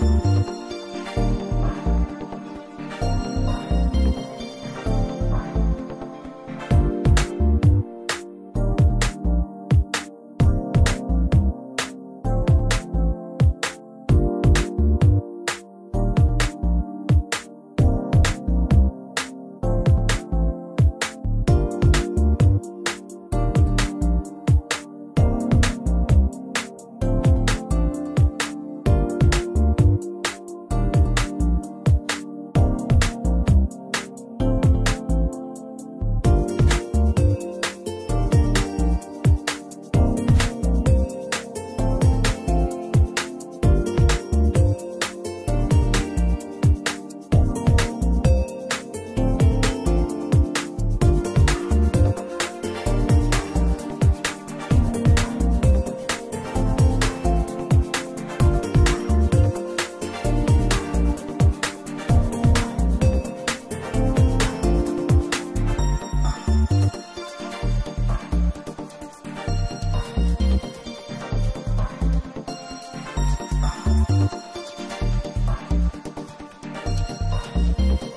Bye. Bye.